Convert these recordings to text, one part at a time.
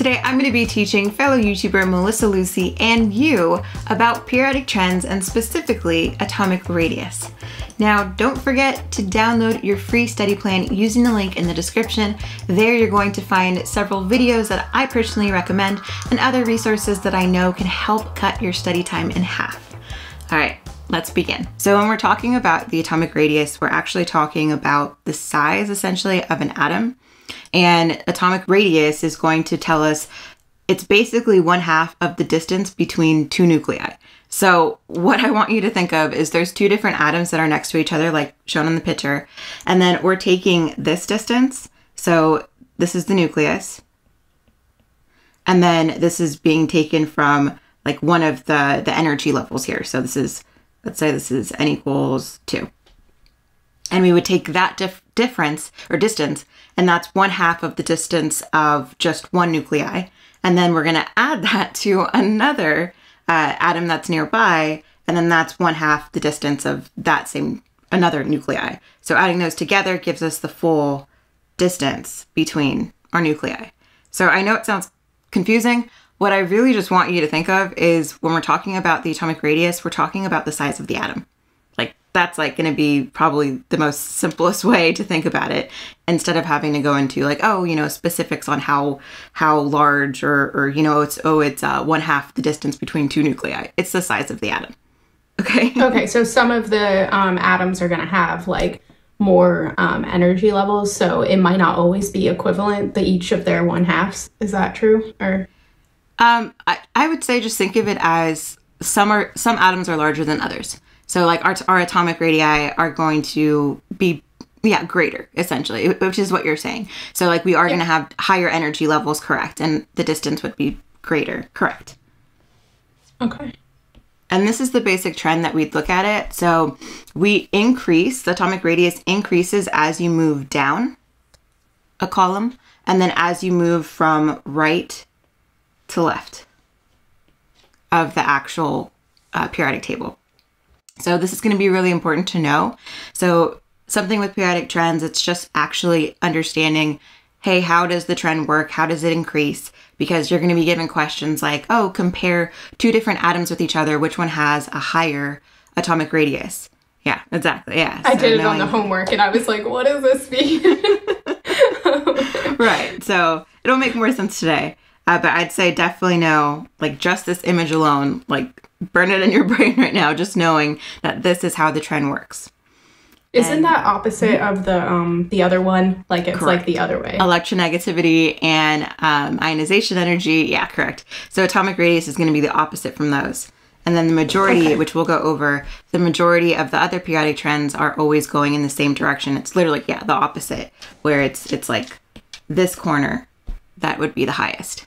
Today I'm going to be teaching fellow YouTuber Melissa Lucy and you about periodic trends and specifically atomic radius. Now don't forget to download your free study plan using the link in the description. There you're going to find several videos that I personally recommend and other resources that I know can help cut your study time in half. All right, let's begin. So when we're talking about the atomic radius, we're actually talking about the size essentially of an atom. And atomic radius is going to tell us it's basically one half of the distance between two nuclei. So what I want you to think of is there's two different atoms that are next to each other, like shown in the picture. And then we're taking this distance. So this is the nucleus. And then this is being taken from like one of the, the energy levels here. So this is, let's say this is n equals two. And we would take that dif difference or distance, and that's one half of the distance of just one nuclei. And then we're going to add that to another uh, atom that's nearby, and then that's one half the distance of that same another nuclei. So adding those together gives us the full distance between our nuclei. So I know it sounds confusing. What I really just want you to think of is when we're talking about the atomic radius, we're talking about the size of the atom that's like going to be probably the most simplest way to think about it instead of having to go into like oh you know specifics on how how large or or you know it's oh it's uh, one half the distance between two nuclei. It's the size of the atom. Okay? Okay so some of the um, atoms are going to have like more um, energy levels so it might not always be equivalent the each of their one halves. Is that true or? Um I, I would say just think of it as some are some atoms are larger than others so like our, our atomic radii are going to be yeah greater essentially which is what you're saying. So like we are yeah. going to have higher energy levels correct and the distance would be greater correct. Okay. And this is the basic trend that we'd look at it. So we increase the atomic radius increases as you move down a column and then as you move from right to left of the actual uh, periodic table so this is going to be really important to know. So something with periodic trends, it's just actually understanding, hey, how does the trend work? How does it increase? Because you're going to be given questions like, oh, compare two different atoms with each other. Which one has a higher atomic radius? Yeah, exactly. Yeah. I so did it knowing... on the homework and I was like, what does this mean? right. So it'll make more sense today. Uh, but I'd say definitely know, like, just this image alone, like, burn it in your brain right now, just knowing that this is how the trend works. Isn't and, that opposite of the um the other one? Like it's correct. like the other way. Electronegativity and um, ionization energy. Yeah, correct. So atomic radius is going to be the opposite from those. And then the majority, okay. which we'll go over, the majority of the other periodic trends are always going in the same direction. It's literally yeah, the opposite, where it's it's like this corner that would be the highest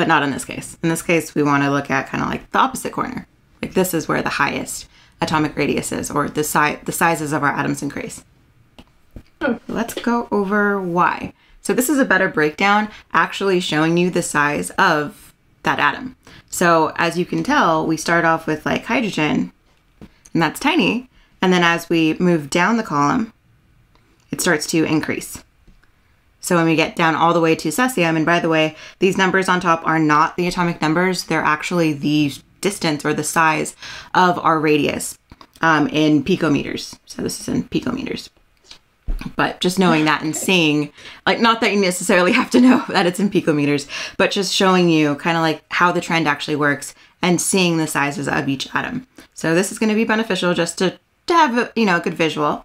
but not in this case. In this case, we want to look at kind of like the opposite corner. Like this is where the highest atomic radius is, or the, si- the sizes of our atoms increase. Let's go over why. So this is a better breakdown, actually showing you the size of that atom. So as you can tell, we start off with like hydrogen, and that's tiny. And then as we move down the column, it starts to increase. So when we get down all the way to cesium, and by the way, these numbers on top are not the atomic numbers, they're actually the distance or the size of our radius um, in picometers. So this is in picometers. But just knowing that and seeing, like, not that you necessarily have to know that it's in picometers, but just showing you kind of like how the trend actually works and seeing the sizes of each atom. So this is going to be beneficial just to, to have, a, you know, a good visual.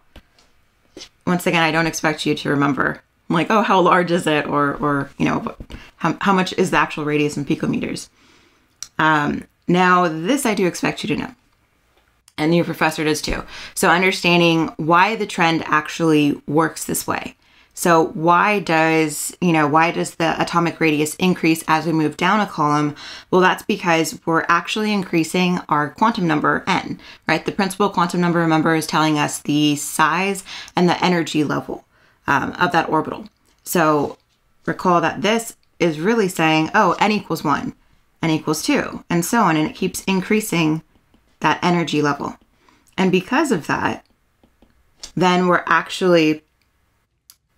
Once again, I don't expect you to remember Like, oh, how large is it? Or, or you know, how, how much is the actual radius in picometers? Um, now, this I do expect you to know. And your professor does too. So, understanding why the trend actually works this way. So, why does, you know, why does the atomic radius increase as we move down a column? Well, that's because we're actually increasing our quantum number n, right? The principal quantum number, remember, is telling us the size and the energy level um, of that orbital. So recall that this is really saying, oh, n equals 1, n equals 2, and so on, and it keeps increasing that energy level. And because of that, then we're actually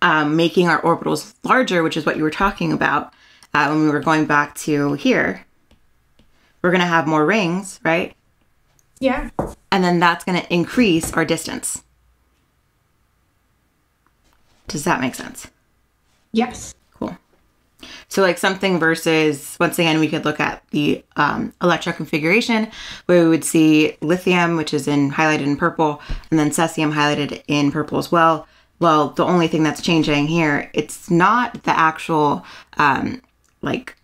um, making our orbitals larger, which is what you were talking about uh, when we were going back to here, we're going to have more rings, right? Yeah. And then that's going to increase our distance. Does that make sense? Yes. Cool. So, like something versus, once again, we could look at the um, electron configuration where we would see lithium, which is in highlighted in purple, and then cesium highlighted in purple as well. Well, the only thing that's changing here, it's not the actual um, like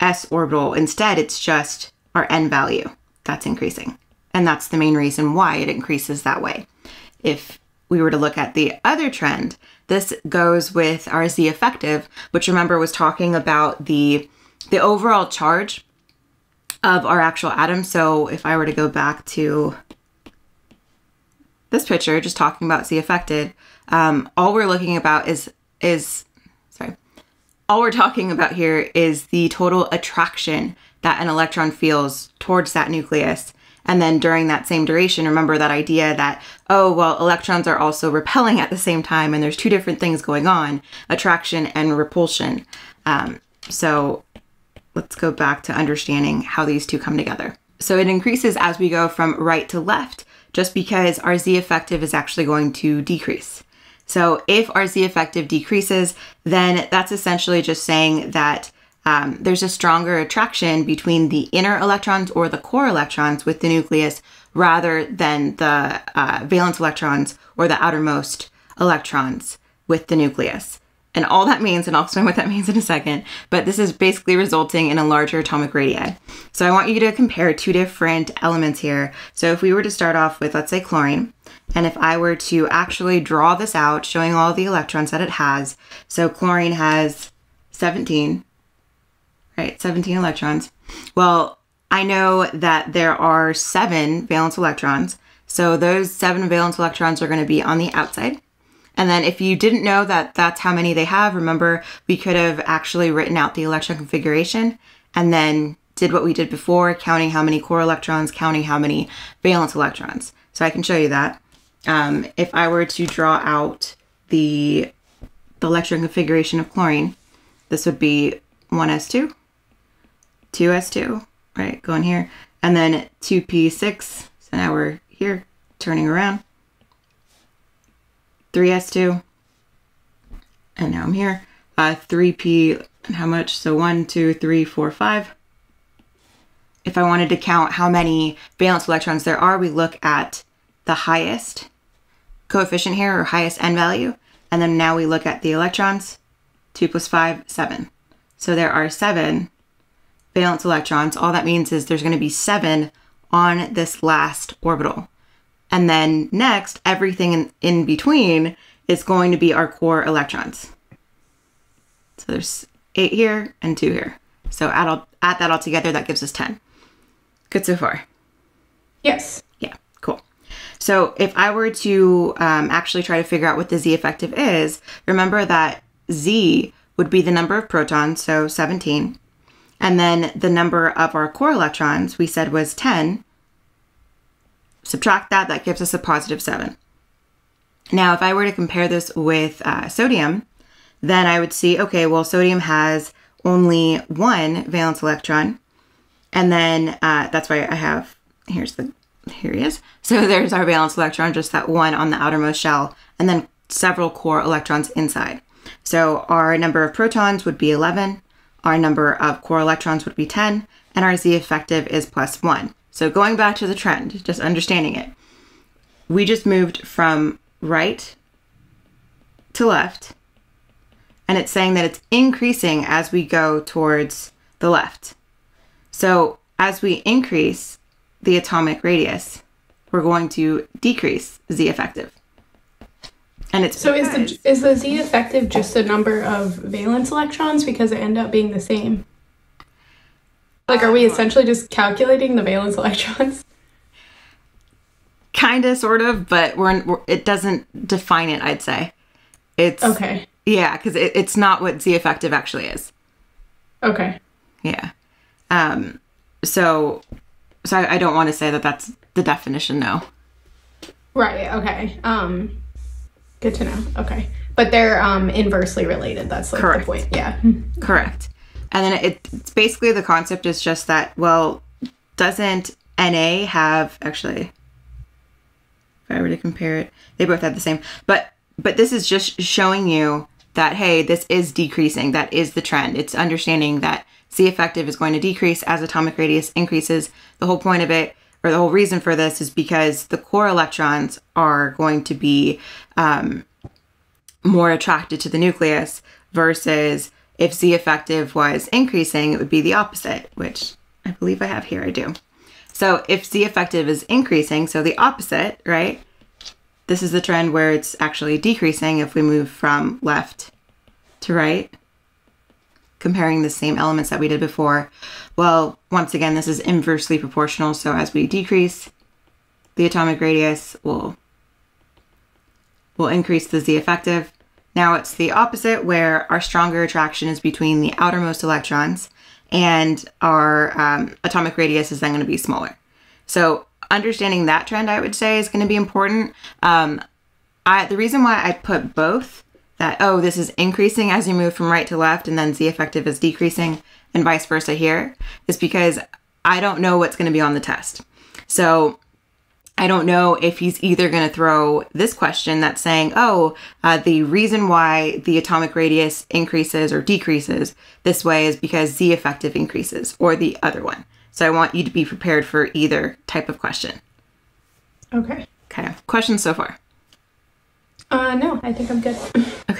s orbital. Instead, it's just our n value that's increasing. And that's the main reason why it increases that way. If we were to look at the other trend, this goes with our Z effective, which remember was talking about the the overall charge of our actual atom. So if I were to go back to this picture, just talking about Z effective, um, all we're looking about is is sorry, all we're talking about here is the total attraction that an electron feels towards that nucleus. And then during that same duration, remember that idea that, oh, well, electrons are also repelling at the same time, and there's two different things going on attraction and repulsion. Um, so let's go back to understanding how these two come together. So it increases as we go from right to left, just because our Z effective is actually going to decrease. So if our Z effective decreases, then that's essentially just saying that um, there's a stronger attraction between the inner electrons or the core electrons with the nucleus rather than the uh, valence electrons or the outermost electrons with the nucleus. And all that means, and I'll explain what that means in a second, but this is basically resulting in a larger atomic radii. So I want you to compare two different elements here. So if we were to start off with, let's say, chlorine, and if I were to actually draw this out, showing all the electrons that it has, so chlorine has 17, right? 17 electrons. Well, I know that there are seven valence electrons. So those seven valence electrons are going to be on the outside. And then if you didn't know that that's how many they have, remember we could have actually written out the electron configuration and then did what we did before, counting how many core electrons, counting how many valence electrons. So I can show you that. Um, if I were to draw out the, the electron configuration of chlorine, this would be 1s2, 2s2, right, going here, and then 2p6, so now we're here, turning around, 3s2, and now I'm here, uh, 3p, and how much? So 1, 2, 3, 4, 5. If I wanted to count how many valence electrons there are, we look at the highest coefficient here, or highest n value, and then now we look at the electrons, 2 plus 5, 7. So there are 7 valence electrons. All that means is there's going to be 7 on this last orbital. And then next, everything in, in between is going to be our core electrons. So there's eight here and two here. So add, all, add that all together, that gives us 10. Good so far? Yes. Yeah, cool. So if I were to um, actually try to figure out what the Z effective is, remember that Z would be the number of protons, so 17. And then the number of our core electrons, we said was 10 subtract that, that gives us a positive 7. Now, if I were to compare this with uh, sodium, then I would see, okay, well, sodium has only one valence electron. And then uh, that's why I have, here's the, here he is. So there's our valence electron, just that one on the outermost shell, and then several core electrons inside. So our number of protons would be 11, our number of core electrons would be 10, and our Z effective is plus 1. So going back to the trend, just understanding it, we just moved from right to left, and it's saying that it's increasing as we go towards the left. So as we increase the atomic radius, we're going to decrease Z effective. And it's so is the is the Z effective just the number of valence electrons because it end up being the same? Like, are we essentially just calculating the valence electrons? Kind of, sort of, but we're, we're, it doesn't define it. I'd say it's okay. Yeah, because it, it's not what Z effective actually is. Okay. Yeah. Um. So, so I, I don't want to say that that's the definition. No. Right. Okay. Um. Good to know. Okay. But they're um, inversely related. That's like Correct. the point. Yeah. Correct. And then it, it's basically the concept is just that, well, doesn't Na have actually if I were to compare it, they both have the same. But but this is just showing you that hey, this is decreasing. That is the trend. It's understanding that Z effective is going to decrease as atomic radius increases. The whole point of it, or the whole reason for this, is because the core electrons are going to be um, more attracted to the nucleus versus if Z effective was increasing, it would be the opposite, which I believe I have here. I do. So if Z effective is increasing, so the opposite, right? This is the trend where it's actually decreasing if we move from left to right, comparing the same elements that we did before. Well, once again, this is inversely proportional. So as we decrease the atomic radius, we'll, we'll increase the Z effective. Now it's the opposite where our stronger attraction is between the outermost electrons and our um, atomic radius is then going to be smaller. So understanding that trend, I would say, is going to be important. Um, I, the reason why I put both that oh this is increasing as you move from right to left and then z effective is decreasing and vice versa here is because I don't know what's going to be on the test. So I don't know if he's either going to throw this question that's saying, oh, uh, the reason why the atomic radius increases or decreases this way is because Z effective increases, or the other one. So I want you to be prepared for either type of question. Okay. Okay. Questions so far? Uh, no, I think I'm good.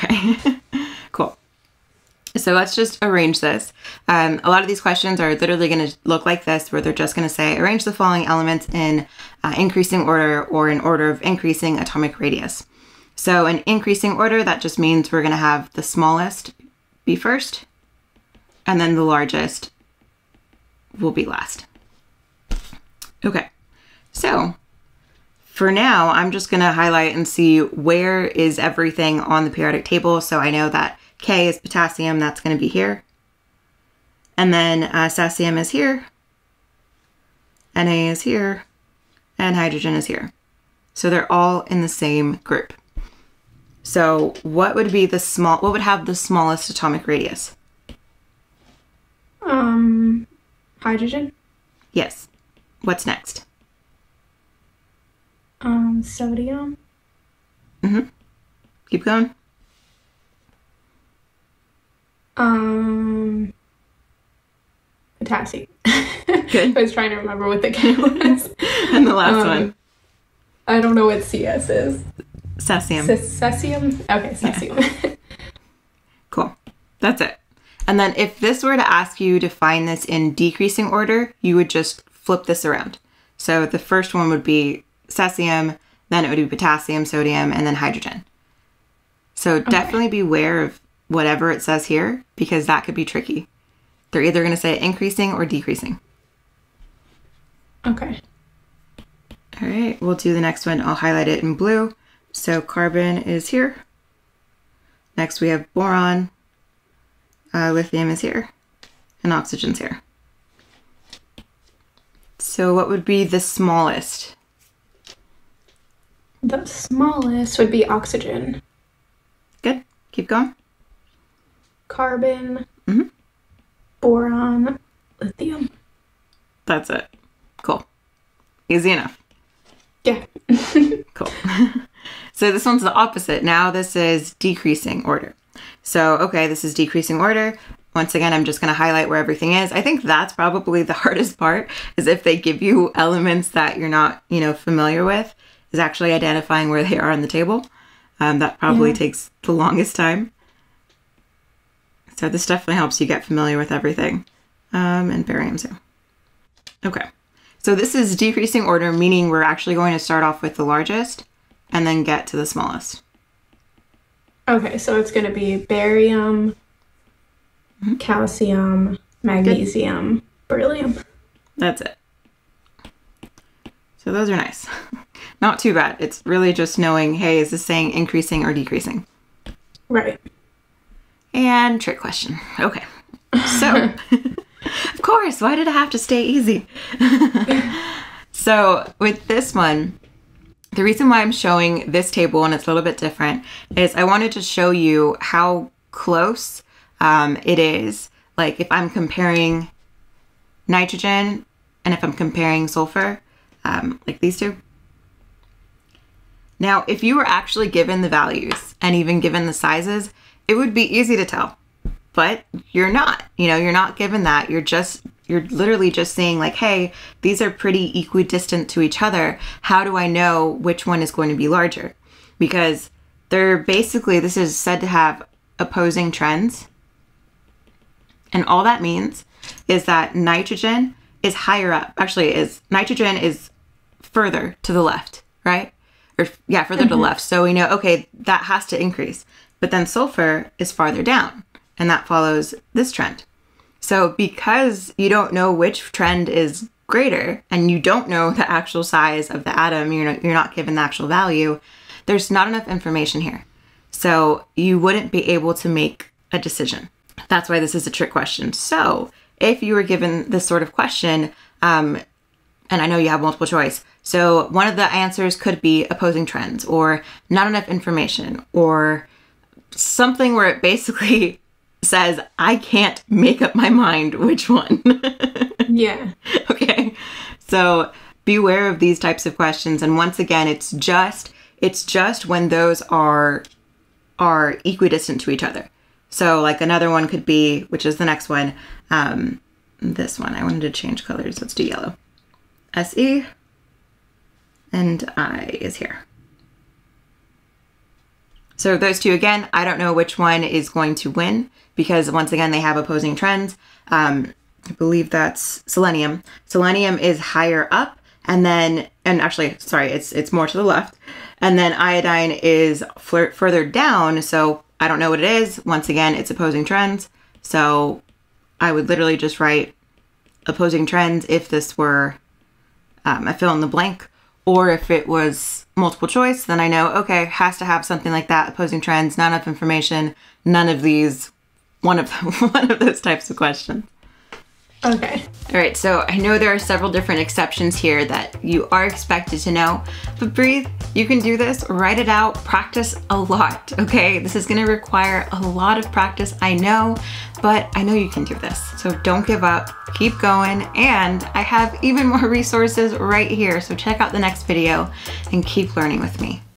Okay. cool. So let's just arrange this. Um, a lot of these questions are literally going to look like this, where they're just going to say, arrange the following elements in uh, increasing order or in order of increasing atomic radius. So in increasing order, that just means we're going to have the smallest be first, and then the largest will be last. Okay. So for now, I'm just going to highlight and see where is everything on the periodic table. So I know that K is potassium, that's going to be here. And then uh, cesium is here, Na is here, and hydrogen is here. So they're all in the same group. So what would be the small, what would have the smallest atomic radius? Um, hydrogen. Yes. What's next? Um, sodium. Mm-hmm. Keep going. Um, potassium. Good. I was trying to remember what the K was. And the last Um, one, I don't know what CS is. cesium. Cesium. Okay, cesium. Cool. That's it. And then if this were to ask you to find this in decreasing order, you would just flip this around. So the first one would be cesium, then it would be potassium, sodium, and then hydrogen. So definitely beware of whatever it says here because that could be tricky. They're either going to say increasing or decreasing. okay. All right, we'll do the next one. I'll highlight it in blue. So carbon is here. Next we have boron. Uh, lithium is here. And oxygen's here. So what would be the smallest? The smallest would be oxygen, Good. Keep going. carbon, Mhm. boron, lithium. That's it. Cool. Easy enough. Yeah. Cool. so this one's the opposite. Now this is decreasing order. So, okay, this is decreasing order. Once again, I'm just going to highlight where everything is. I think that's probably the hardest part is if they give you elements that you're not, you know, familiar with, is actually identifying where they are on the table. Um, that probably Yeah. takes the longest time. So this definitely helps you get familiar with everything. Um, and barium too. Okay. So this is decreasing order, meaning we're actually going to start off with the largest and then get to the smallest. Okay, so it's going to be barium, calcium, magnesium, beryllium. That's it. So those are nice. Not too bad. It's really just knowing, hey, is this saying increasing or decreasing? Right. And trick question. Okay. So, of course, why did it have to stay easy? so, with this one, The reason why I'm showing this table and it's a little bit different is I wanted to show you how close um, it is. Like if I'm comparing nitrogen and if I'm comparing sulfur, um, like these two. Now, if you were actually given the values and even given the sizes, it would be easy to tell, but you're not. You know, you're not given that. You're just, you're literally just saying, like, hey, these are pretty equidistant to each other. How do I know which one is going to be larger? Because they're basically, this is said to have opposing trends. And all that means is that nitrogen is higher up. Actually, is nitrogen is further to the left, right? Or yeah, further mm-hmm. to the left. So we know okay, that has to increase. But then sulfur is farther down, and that follows this trend. So because you don't know which trend is greater and you don't know the actual size of the atom, you're not, you're not given the actual value, there's not enough information here. So you wouldn't be able to make a decision. That's why this is a trick question. So if you were given this sort of question, um, and I know you have multiple choice, so one of the answers could be opposing trends or not enough information or something where it basically says, I can't make up my mind which one. yeah. Okay. So beware of these types of questions. And once again, it's just it's just when those are are equidistant to each other. So like another one could be, which is the next one, um, this one. I wanted to change colors. Let's do yellow. SE and I is here. So those two again, I don't know which one is going to win because once again they have opposing trends. Um, I believe that's selenium. Selenium is higher up, and then and actually sorry, it's it's more to the left, and then iodine is further down. So I don't know what it is. Once again, it's opposing trends. So I would literally just write opposing trends if this were um, a fill in the blank. Or if it was multiple choice, then I know, okay, has to have something like that, opposing trends, not enough information, none of these, one of, one of those types of questions. Okay. All right, so I know there are several different exceptions here that you are expected to know, but breathe, you can do this, write it out, practice a lot, okay? This is gonna require a lot of practice, I know, but I know you can do this. So don't give up, keep going, and I have even more resources right here, so check out the next video and keep learning with me.